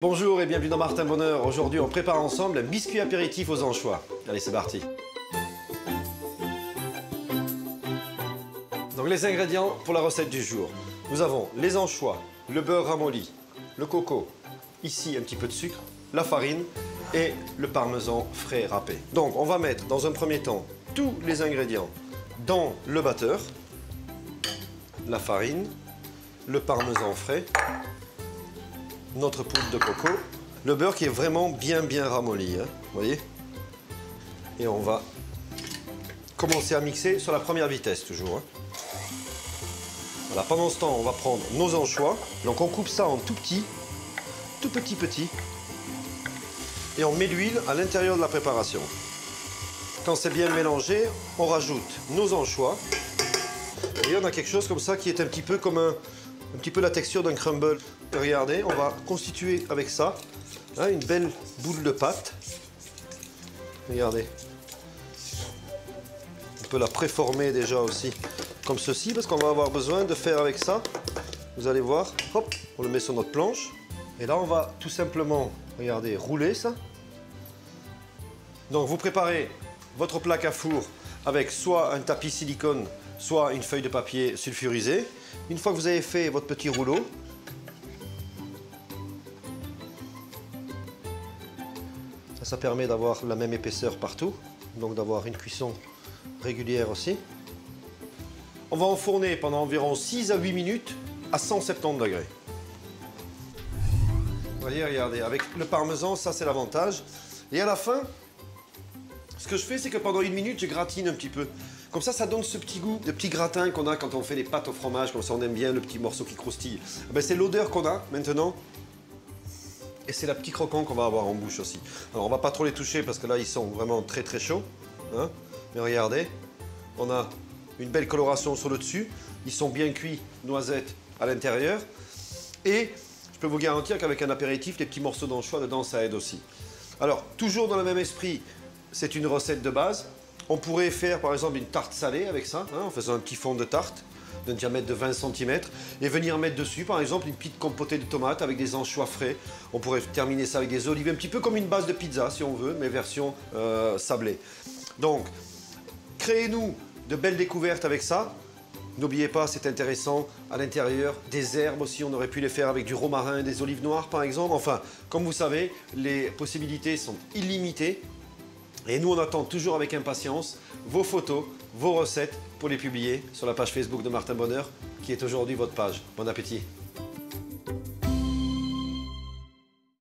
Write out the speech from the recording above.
Bonjour et bienvenue dans Martin Bonheur. Aujourd'hui, on prépare ensemble un biscuit apéritif aux anchois. Allez, c'est parti. Donc les ingrédients pour la recette du jour. Nous avons les anchois, le beurre ramolli, le coco, ici un petit peu de sucre, la farine et le parmesan frais râpé. Donc on va mettre dans un premier temps tous les ingrédients dans le batteur, la farine, le parmesan frais, notre poudre de coco, le beurre qui est vraiment bien bien ramolli, hein, vous voyez Et on va commencer à mixer sur la première vitesse toujours. Hein. Voilà, pendant ce temps, on va prendre nos anchois. Donc on coupe ça en tout petit, tout petit petit. Et on met l'huile à l'intérieur de la préparation. Quand c'est bien mélangé, on rajoute nos anchois. Et on a quelque chose comme ça qui est un petit peu comme un, un petit peu la texture d'un crumble. regardez, on va constituer avec ça hein, une belle boule de pâte. Regardez. On peut la préformer déjà aussi comme ceci parce qu'on va avoir besoin de faire avec ça. Vous allez voir, hop, on le met sur notre planche. Et là, on va tout simplement, regardez, rouler ça. Donc, vous préparez votre plaque à four avec soit un tapis silicone, soit une feuille de papier sulfurisé. Une fois que vous avez fait votre petit rouleau, ça, permet d'avoir la même épaisseur partout, donc d'avoir une cuisson régulière aussi. On va enfourner pendant environ 6 à 8 minutes à 170 degrés. Vous voyez, regardez, avec le parmesan, ça c'est l'avantage. Et à la fin, ce que je fais, c'est que pendant une minute, je gratine un petit peu. Comme ça, ça donne ce petit goût de petit gratin qu'on a quand on fait les pâtes au fromage, comme ça on aime bien le petit morceau qui croustille. Eh ben, c'est l'odeur qu'on a maintenant. Et c'est la petite croquant qu'on va avoir en bouche aussi. Alors on va pas trop les toucher parce que là ils sont vraiment très très chauds. Hein. Mais regardez, on a une belle coloration sur le dessus. Ils sont bien cuits, noisettes à l'intérieur. Et je peux vous garantir qu'avec un apéritif, les petits morceaux d'anchois dedans, ça aide aussi. Alors, toujours dans le même esprit, c'est une recette de base. On pourrait faire par exemple une tarte salée avec ça, hein, en faisant un petit fond de tarte d'un diamètre de 20 cm et venir mettre dessus par exemple une petite compotée de tomates avec des anchois frais. On pourrait terminer ça avec des olives, un petit peu comme une base de pizza si on veut, mais version euh, sablée. Donc, créez-nous de belles découvertes avec ça. N'oubliez pas, c'est intéressant, à l'intérieur, des herbes aussi, on aurait pu les faire avec du romarin, des olives noires par exemple. Enfin, comme vous savez, les possibilités sont illimitées. Et nous, on attend toujours avec impatience vos photos, vos recettes pour les publier sur la page Facebook de Martin Bonheur, qui est aujourd'hui votre page. Bon appétit